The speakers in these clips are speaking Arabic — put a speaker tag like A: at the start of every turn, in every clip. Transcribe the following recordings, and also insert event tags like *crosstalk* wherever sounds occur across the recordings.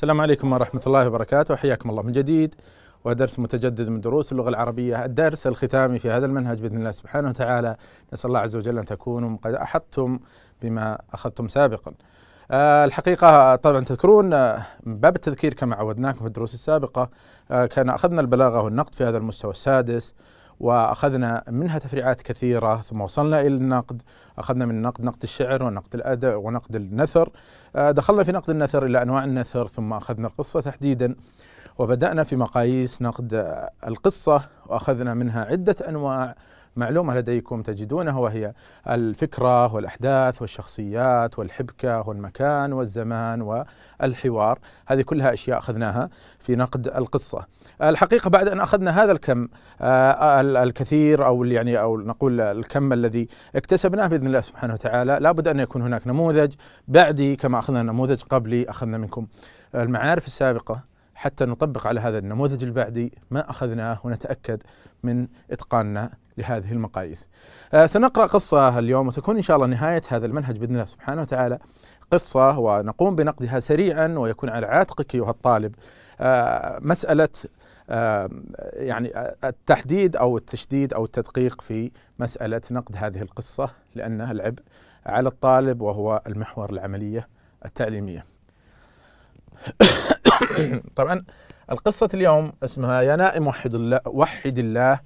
A: السلام عليكم ورحمة الله وبركاته. حياكم الله من جديد. ودرس متجدد من دروس اللغة العربية. الدرس الختامي في هذا المنهج بإذن الله سبحانه وتعالى. نسأل الله عز وجل أن تكونوا قد أحطتم بما أخذتم سابقا. آه الحقيقة طبعا تذكرون آه باب التذكير كما عودناكم في الدروس السابقة آه كان أخذنا البلاغة والنقد في هذا المستوى السادس. وأخذنا منها تفريعات كثيرة ثم وصلنا إلى النقد أخذنا من النقد نقد الشعر ونقد الادب ونقد النثر. آه، دخلنا في نقد النثر إلى أنواع النثر ثم أخذنا القصة تحديدا وبدأنا في مقاييس نقد القصة وأخذنا منها عدة أنواع. معلومة لديكم تجدونها وهي الفكرة والأحداث والشخصيات والحبكة والمكان والزمان والحوار. هذه كلها أشياء أخذناها في نقد القصة. الحقيقة بعد أن أخذنا هذا الكم آه، الكثير أو يعني أو نقول الكم الذي اكتسبناه بإذن الله سبحانه وتعالى لابد أن يكون هناك نموذج بعدي كما أخذنا نموذج قبلي أخذنا منكم المعارف السابقة. حتى نطبق على هذا النموذج البعدي ما أخذناه ونتأكد من إتقاننا لهذه المقاييس. آه سنقرأ قصة اليوم وتكون إن شاء الله نهاية هذا المنهج بإذن الله سبحانه وتعالى. قصة ونقوم بنقدها سريعا ويكون على عاتقك أيها الطالب. آه مسألة آه يعني التحديد أو التشديد أو التدقيق في مسألة نقد هذه القصة لأنها العبء على الطالب وهو المحور العملية التعليمية. *coughs* *coughs* طبعا القصة اليوم اسمها يا نائم وحد الله وحد الله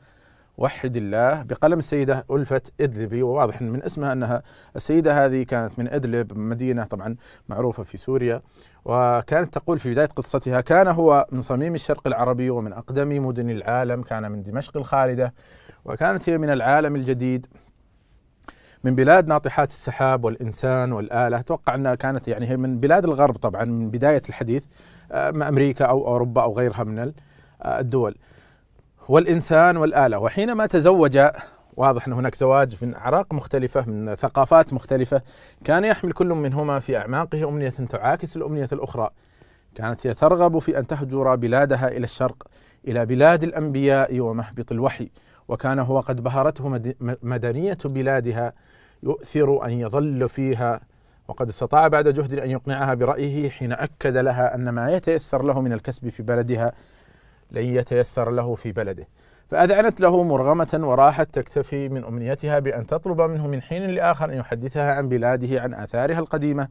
A: وحد الله بقلم السيدة ألفة إدلبي وواضح من اسمها أنها السيدة هذه كانت من إدلب مدينة طبعا معروفة في سوريا وكانت تقول في بداية قصتها كان هو من صميم الشرق العربي ومن أقدم مدن العالم كان من دمشق الخالدة وكانت هي من العالم الجديد من بلاد ناطحات السحاب والإنسان والآلة. أتوقع أنها كانت يعني هي من بلاد الغرب طبعا من بداية الحديث آه، أمريكا أو أوروبا أو غيرها من آه، الدول. والإنسان والآلة. وحينما تزوج واضح أن هناك زواج من أعراق مختلفة من ثقافات مختلفة كان يحمل كل منهما في أعماقه أمنية تعاكس الأمنية الأخرى. كانت هي ترغب في أن تهجر بلادها إلى الشرق إلى بلاد الأنبياء ومهبط الوحي. وكان هو قد بهرته مدنية بلادها يؤثر أن يظل فيها. وقد استطاع بعد جهد أن يقنعها برأيه حين أكد لها أن ما يتيسر له من الكسب في بلدها لن يتيسر له في بلده. فأذعنت له مرغمة وراحت تكتفي من أمنيتها بأن تطلب منه من حين لآخر أن يحدثها عن بلاده عن آثارها القديمة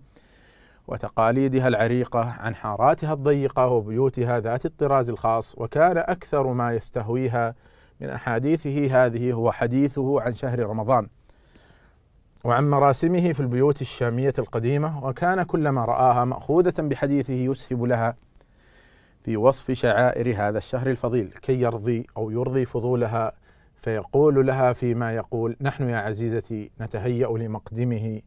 A: وتقاليدها العريقة عن حاراتها الضيقة وبيوتها ذات الطراز الخاص وكان أكثر ما يستهويها من أحاديثه هذه هو حديثه عن شهر رمضان. وعن مراسمه في البيوت الشامية القديمة وكان كلما رآها مأخوذة بحديثه يسهب لها في وصف شعائر هذا الشهر الفضيل. كي يرضي أو يرضي فضولها فيقول لها فيما يقول نحن يا عزيزتي نتهيأ لمقدمه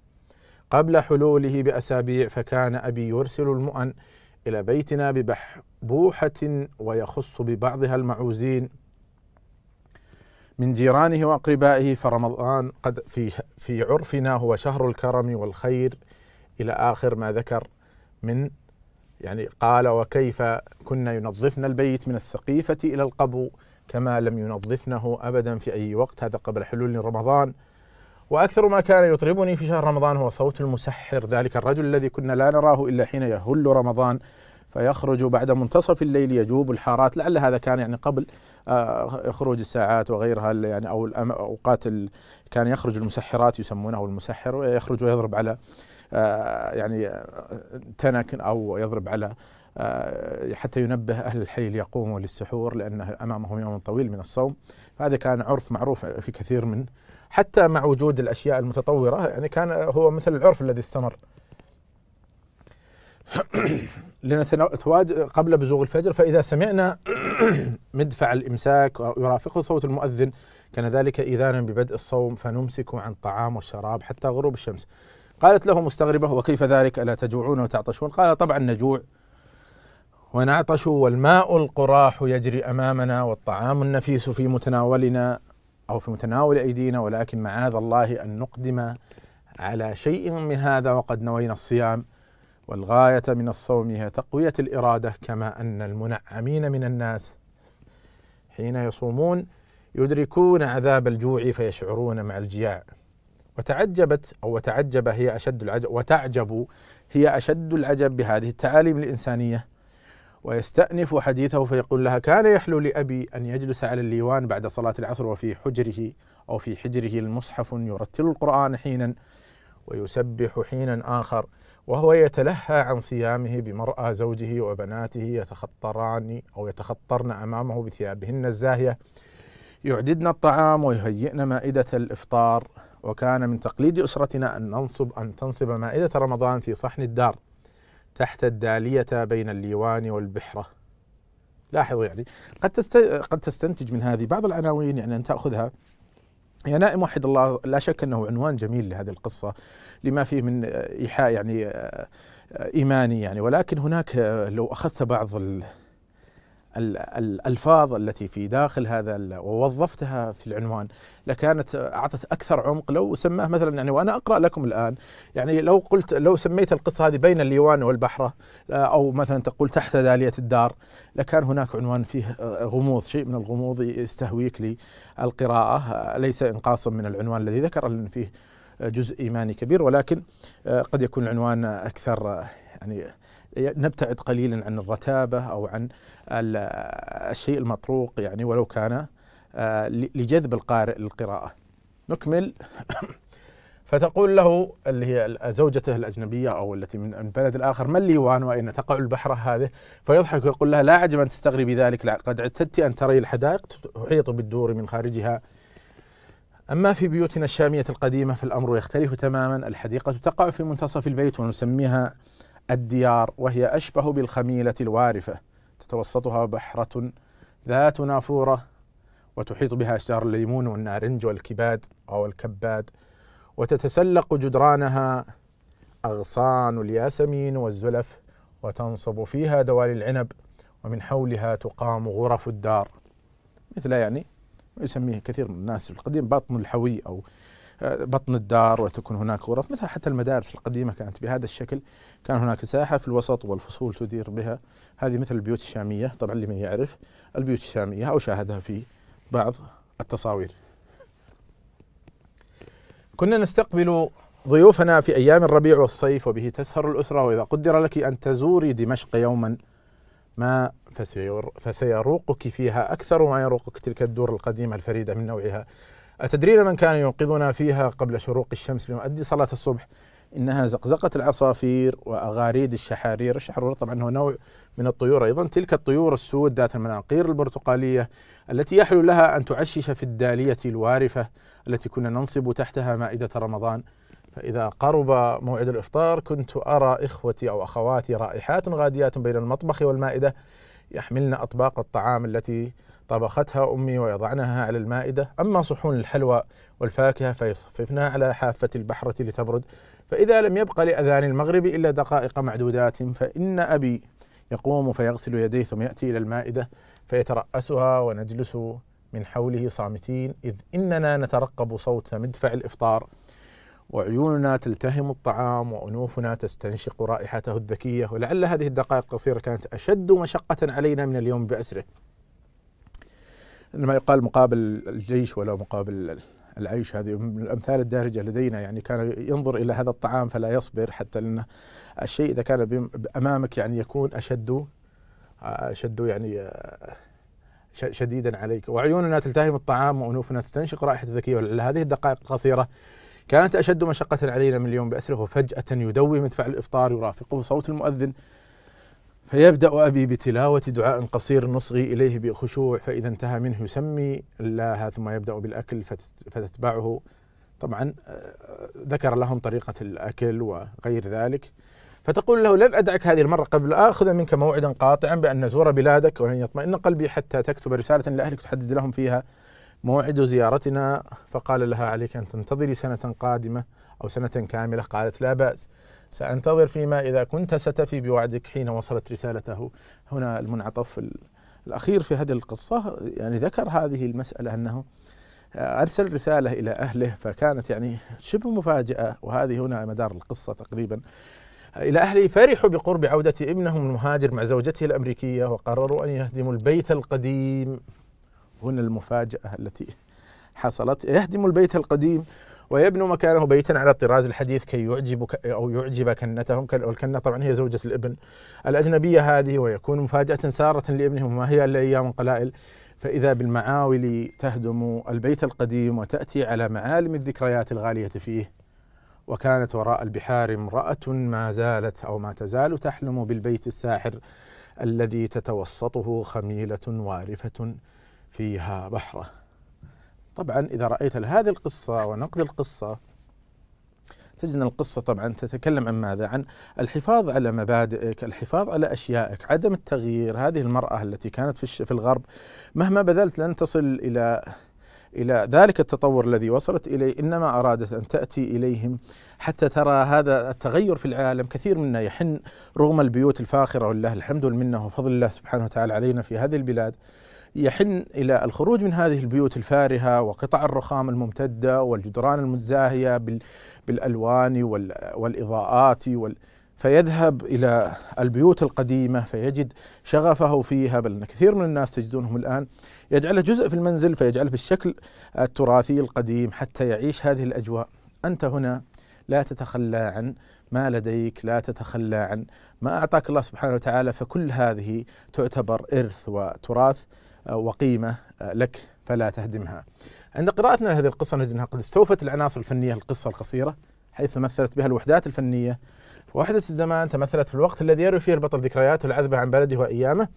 A: قبل حلوله بأسابيع فكان أبي يرسل المؤن إلى بيتنا ببحبوحة ويخص ببعضها المعوزين من جيرانه وأقربائه فرمضان قد في في عرفنا هو شهر الكرم والخير إلى آخر ما ذكر من يعني قال وكيف كنا ينظفن البيت من السقيفة إلى القبو كما لم ينظفنه أبدا في أي وقت. هذا قبل حلول رمضان وأكثر ما كان يطربني في شهر رمضان هو صوت المسحر ذلك الرجل الذي كنا لا نراه إلا حين يهل رمضان. فيخرج بعد منتصف الليل يجوب الحارات لعل هذا كان يعني قبل آه، خروج الساعات وغيرها يعني أو الاوقات كان يخرج المسحرات يسمونه المسحر ويخرج ويضرب على آه، يعني آه، تنك أو يضرب على حتى ينبه أهل الحي ليقوموا للسحور لأنه أمامهم يوم طويل من الصوم. هذا كان عرف معروف في كثير من حتى مع وجود الأشياء المتطورة يعني كان هو مثل العرف الذي استمر. لنتواجد قبل بزوغ الفجر فإذا سمعنا *coughs* مدفع الإمساك يرافقه صوت المؤذن كان ذلك إذانا ببدء الصوم فنمسك عن الطعام والشراب حتى غروب الشمس. قالت له مستغربة وكيف ذلك؟ ألا تجوعون وتعطشون؟ قال طبعا نجوع. ونعطش والماء القراح يجري أمامنا والطعام النفيس في متناولنا أو في متناول أيدينا ولكن معاذ الله أن نقدم على شيء من هذا وقد نوينا الصيام. والغاية من الصوم هي تقوية الإرادة كما أن المنعمين من الناس حين يصومون يدركون عذاب الجوع فيشعرون مع الجياع. وتعجبت أو وتعجب هي أشد العجب وتعجب هي أشد العجب بهذه التعاليم الإنسانية. ويستأنف حديثه فيقول لها كان يحلو لأبي أن يجلس على الليوان بعد صلاة العصر وفي حجره أو في حجره المصحف يرتل القرآن حينا ويسبح حينا آخر وهو يتلهى عن صيامه بمرأى زوجه وبناته يتخطران أو يتخطرن أمامه بثيابهن الزاهية. يعددن الطعام ويهيئن مائدة الإفطار. وكان من تقليد أسرتنا أن ننصب أن تنصب مائدة رمضان في صحن الدار تحت الدالية بين الليوان والبحرة لاحظوا يعني قد قد تستنتج من هذه بعض العناوين يعني أن تأخذها يا نائم وحد الله لا شك أنه عنوان جميل لهذه القصة لما فيه من إيحاء يعني إيماني يعني. ولكن هناك لو أخذت بعض الألفاظ التي في داخل هذا ووظفتها في العنوان لكانت أعطت أكثر عمق. لو سماه مثلا يعني وأنا أقرأ لكم الآن يعني لو قلت لو سميت القصة هذه بين الليوان والبحرة أو مثلا تقول تحت دالية الدار لكان هناك عنوان فيه غموض شيء من الغموض يستهويك للقراءة. ليس انقاصا من العنوان الذي ذكر لأن فيه جزء إيماني كبير ولكن قد يكون العنوان أكثر يعني نبتعد قليلا عن الرتابة أو عن الشيء المطروق يعني ولو كان آه، لجذب القارئ للقراءة. نكمل. *coughs* فتقول له اللي هي زوجته الأجنبية أو التي من البلد الآخر ما الليوان وأين؟ تقع البحرة هذه. فيضحك ويقول لها لا عجب أن تستغربي ذلك. قد اعتدت أن تري الحدائق تحيط بالدور من خارجها. أما في بيوتنا الشامية القديمة فالأمر يختلف تماما. الحديقة تقع في منتصف البيت ونسميها الديار وهي أشبه بالخميلة الوارفة. تتوسطها بحرة ذات نافورة وتحيط بها أشجار الليمون والنارنج والكباد أو الكباد. وتتسلق جدرانها أغصان الياسمين والزلف وتنصب فيها دوالي العنب ومن حولها تقام غرف الدار. مثل يعني يسميه كثير من الناس القديم بطن الحوي أو بطن الدار وتكون هناك غرف مثل حتى المدارس القديمة كانت بهذا الشكل. كان هناك ساحة في الوسط والفصول تدير بها. هذه مثل البيوت الشامية طبعا لمن يعرف البيوت الشامية أو شاهدها في بعض التصاوير. كنا نستقبل ضيوفنا في أيام الربيع والصيف وبه تسهر الأسرة. وإذا قدر لك أن تزوري دمشق يوما ما فسيروقك فيها أكثر ما يروقك تلك الدور القديمة الفريدة من نوعها. أتدرين من كان يوقظنا فيها قبل شروق الشمس لنؤدي صلاة الصبح؟ إنها زقزقة العصافير وأغاريد الشحارير. الشحرور طبعا هو نوع من الطيور أيضا. تلك الطيور السود ذات المناقير البرتقالية التي يحلو لها أن تعشش في الدالية الوارفة التي كنا ننصب تحتها مائدة رمضان. فإذا قرب موعد الإفطار كنت أرى إخوتي أو أخواتي رائحات غاديات بين المطبخ والمائدة يحملن أطباق الطعام التي طبختها أمي ويضعنها على المائدة. أما صحون الحلوى والفاكهة فيصففنها على حافة البحرة لتبرد. فإذا لم يبق لأذان المغرب إلا دقائق معدودات فإن أبي يقوم فيغسل يديه ثم يأتي إلى المائدة فيترأسها ونجلس من حوله صامتين إذ إننا نترقب صوت مدفع الإفطار. وعيوننا تلتهم الطعام وأنوفنا تستنشق رائحته الذكية. ولعل هذه الدقائق القصيرة كانت أشد مشقة علينا من اليوم بأسره. ما يقال مقابل الجيش ولا مقابل العيش. هذه من الأمثال الدارجة لدينا. يعني كان ينظر إلى هذا الطعام فلا يصبر حتى لأن الشيء إذا كان امامك يعني يكون أشد أشد يعني شديدا عليك. وعيوننا تلتهم الطعام وأنوفنا تستنشق رائحة الذكية. هذه الدقائق القصيرة كانت أشد مشقة علينا من اليوم. بأسره وفجاه يدوي مدفع الإفطار يرافقه صوت المؤذن فيبدأ أبي بتلاوة دعاء قصير نصغي إليه بخشوع فإذا انتهى منه يسمي الله ثم يبدأ بالأكل فتتبعه. طبعا آه، ذكر لهم طريقة الأكل وغير ذلك. فتقول له لن أدعك هذه المرة قبل آخذ منك موعدا قاطعا بأن نزور بلادك ولن يطمئن قلبي حتى تكتب رسالة لأهلك تحدد لهم فيها موعد زيارتنا. فقال لها عليك أن تنتظري سنة قادمة أو سنة كاملة. قالت لا بأس. سأنتظر فيما إذا كنت ستفي بوعدك حين وصلت رسالته. هنا المنعطف الأخير في هذه القصة يعني ذكر هذه المسألة أنه أرسل رسالة إلى أهله فكانت يعني شبه مفاجأة. وهذه هنا مدار القصة تقريبا. إلى أهله فرحوا بقرب عودة ابنهم المهاجر مع زوجته الأمريكية وقرروا أن يهدموا البيت القديم. هنا المفاجأة التي حصلت. يهدم البيت القديم ويبنوا مكانه بيتا على الطراز الحديث كي يعجب أو يعجب كنتهم والكنة طبعا هي زوجة الابن الأجنبية هذه ويكون مفاجأة سارة لابنهم ما هي إلا أيام قلائل. فإذا بالمعاول تهدم البيت القديم وتأتي على معالم الذكريات الغالية فيه. وكانت وراء البحار امرأة ما زالت أو ما تزال تحلم بالبيت الساحر الذي تتوسطه خميلة وارفة فيها بحرة. طبعا إذا رأيت هذه القصة ونقد القصة تجد أن القصة طبعا تتكلم عن ماذا؟ عن الحفاظ على مبادئك، الحفاظ على أشيائك، عدم التغيير، هذه المرأة التي كانت في في الغرب مهما بذلت لن تصل إلى إلى ذلك التطور الذي وصلت إليه إنما أرادت أن تأتي إليهم حتى ترى هذا التغير في العالم كثير منا يحن رغم البيوت الفاخرة ولله الحمد والمنة وفضل الله سبحانه وتعالى علينا في هذه البلاد يحن إلى الخروج من هذه البيوت الفارهة وقطع الرخام الممتدة والجدران المزاهيه بالألوان والإضاءات وال فيذهب إلى البيوت القديمة فيجد شغفه فيها بل كثير من الناس تجدونهم الآن يجعله جزء في المنزل فيجعله بالشكل التراثي القديم حتى يعيش هذه الأجواء. أنت هنا لا تتخلى عن ما لديك لا تتخلى عن ما أعطاك الله سبحانه وتعالى فكل هذه تعتبر إرث وتراث وقيمة لك فلا تهدمها. عند قراءتنا لهذه القصة نجد أنها قد استوفت العناصر الفنية القصة القصيرة حيث مثلت بها الوحدات الفنية. وحدة الزمان تمثلت في الوقت الذي يروي فيه البطل ذكرياته العذبة عن بلده وأيامه.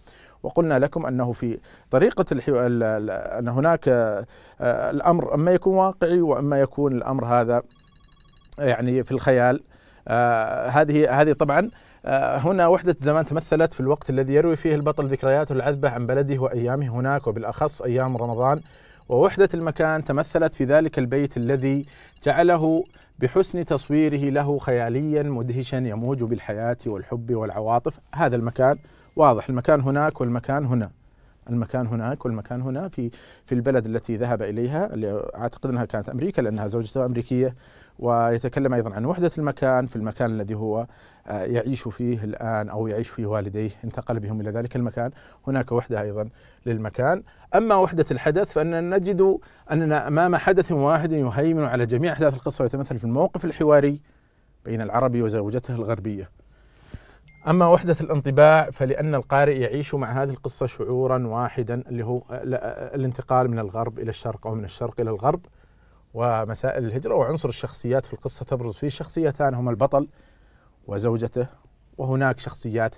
A: وقلنا لكم أنه في طريقة الحو... أن هناك آه، الأمر أما يكون واقعي وأما يكون الأمر هذا يعني في الخيال. آه، هذه هذه طبعا هنا وحدة الزمان تمثلت في الوقت الذي يروي فيه البطل ذكرياته العذبة عن بلده وأيامه هناك وبالأخص أيام رمضان. ووحدة المكان تمثلت في ذلك البيت الذي جعله بحسن تصويره له خياليا مدهشا يموج بالحياة والحب والعواطف. هذا المكان واضح المكان هناك والمكان هنا. المكان هناك والمكان هنا في في البلد التي ذهب إليها اللي أعتقد إنها كانت أمريكا لأنها زوجته أمريكية. ويتكلم أيضا عن وحدة المكان في المكان الذي هو آه، يعيش فيه الآن أو يعيش فيه والديه انتقل بهم إلى ذلك المكان. هناك وحدة أيضا للمكان. أما وحدة الحدث فأننا نجد أننا أمام حدث واحد يهيمن على جميع أحداث القصة ويتمثل في الموقف الحواري بين العربي وزوجته الغربية. أما وحدة الانطباع فلأن القارئ يعيش مع هذه القصة شعورا واحدا اللي هو الانتقال من الغرب إلى الشرق أو من الشرق إلى الغرب ومسائل الهجرة وعنصر الشخصيات في القصة تبرز فيه. شخصيتان هما البطل وزوجته وهناك شخصيات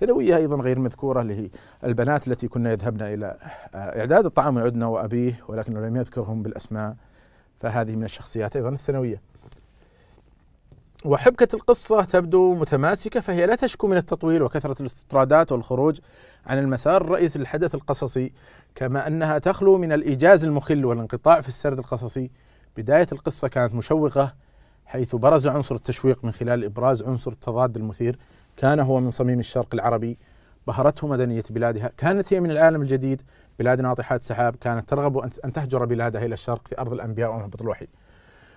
A: ثانوية أيضا غير مذكورة اللي هي البنات التي كنا يذهبن إلى إعداد الطعام يعدن وأبيه ولكنه لم يذكرهم بالأسماء فهذه من الشخصيات أيضا الثانوية. وحبكة القصة تبدو متماسكة فهي لا تشكو من التطويل وكثرة الاستطرادات والخروج عن المسار الرئيسي للحدث القصصي كما أنها تخلو من الإيجاز المخل والانقطاع في السرد القصصي. بداية القصة كانت مشوقة حيث برز عنصر التشويق من خلال إبراز عنصر التضاد المثير كان هو من صميم الشرق العربي. بهرته مدنية بلادها. كانت هي من العالم الجديد. بلاد ناطحات سحاب كانت ترغب أن تهجر بلادها إلى الشرق في أرض الأنبياء ومهبط الوحي.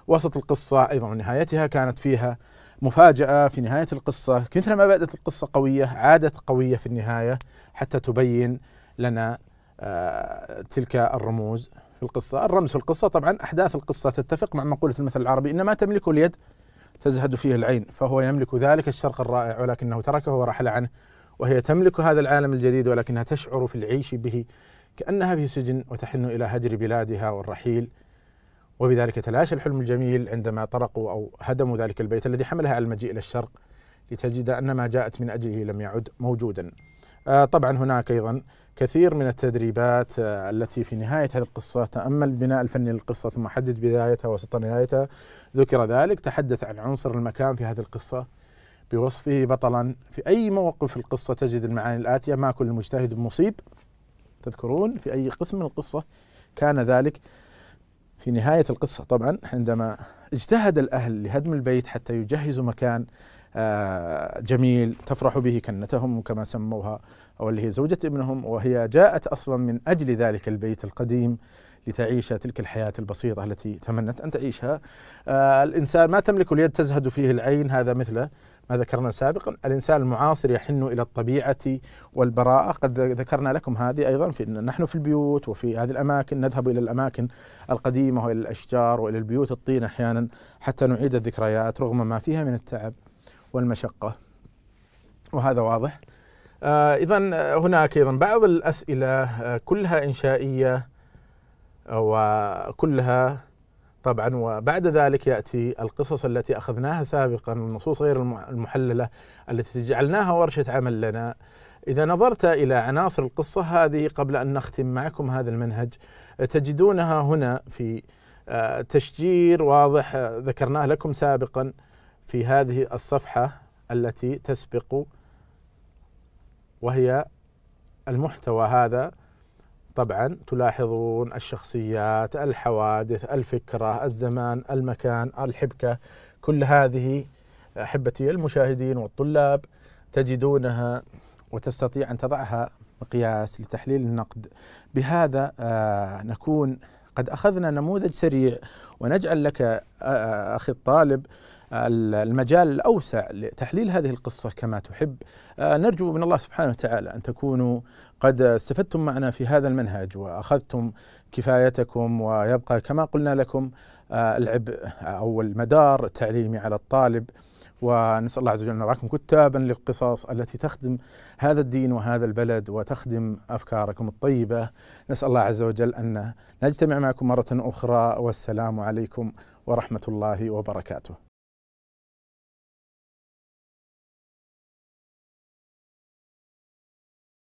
A: وسط القصة أيضا ونهايتها كانت فيها مفاجأة في نهاية القصة. كثرما بدأت القصة قوية عادت قوية في النهاية حتى تبين لنا آه تلك الرموز في القصة. الرمز في القصة طبعا أحداث القصة تتفق مع مقولة المثل العربي إن ما تملكه اليد تزهد فيه العين فهو يملك ذلك الشرق الرائع ولكنه تركه ورحل عنه وهي تملك هذا العالم الجديد ولكنها تشعر في العيش به كأنها في سجن وتحن إلى هجر بلادها والرحيل. وبذلك تلاشى الحلم الجميل عندما طرقوا أو هدموا ذلك البيت الذي حملها على المجيء إلى الشرق لتجد أن ما جاءت من أجله لم يعد موجودا. آه طبعا هناك أيضا كثير من التدريبات آه التي في نهاية هذه القصة تأمل بناء الفني للقصة ثم حدد بدايتها وسط نهايتها. ذكر ذلك تحدث عن عنصر المكان في هذه القصة. بوصفه بطلا في أي موقف في القصة تجد المعاني الآتية ما كل مجتهد مصيب. تذكرون في أي قسم من القصة كان ذلك. في نهاية القصة طبعا عندما اجتهد الأهل لهدم البيت حتى يجهزوا مكان آه، جميل تفرح به كنتهم كما سموها أو اللي هي زوجة ابنهم وهي جاءت أصلا من أجل ذلك البيت القديم. لتعيش تلك الحياة البسيطة التي تمنت أن تعيشها. آه الإنسان ما تملك اليد تزهد فيه العين هذا مثله. ما ذكرنا سابقا الإنسان المعاصر يحن إلى الطبيعة والبراءة. قد ذكرنا لكم هذه أيضا في نحن في البيوت وفي هذه الأماكن نذهب إلى الأماكن القديمة وإلى الأشجار وإلى البيوت الطين أحيانا حتى نعيد الذكريات رغم ما فيها من التعب والمشقة. وهذا واضح. آه إذا هناك أيضا بعض الأسئلة آه كلها إنشائية. وكلها طبعا. وبعد ذلك يأتي القصص التي أخذناها سابقا النصوص غير المحللة التي جعلناها ورشة عمل لنا. إذا نظرت إلى عناصر القصة هذه قبل أن نختم معكم هذا المنهج تجدونها هنا في آه، تشجير واضح ذكرناه لكم سابقا في هذه الصفحة التي تسبق وهي المحتوى هذا. طبعا تلاحظون الشخصيات الحوادث الفكرة الزمان المكان الحبكة كل هذه أحبتي المشاهدين والطلاب تجدونها وتستطيع أن تضعها مقياس لتحليل النقد. بهذا آه، نكون قد أخذنا نموذج سريع ونجعل لك آه، آه، أخي الطالب المجال الأوسع لتحليل هذه القصة كما تحب. آه، نرجو من الله سبحانه وتعالى أن تكونوا قد استفدتم معنا في هذا المنهج وأخذتم كفايتكم ويبقى كما قلنا لكم العبء أو المدار التعليمي على الطالب. ونسأل الله عز وجل أن نراكم كتابا للقصص التي تخدم هذا الدين وهذا البلد وتخدم أفكاركم الطيبة. نسأل الله عز وجل أن نجتمع معكم مرة أخرى. والسلام عليكم ورحمة الله وبركاته.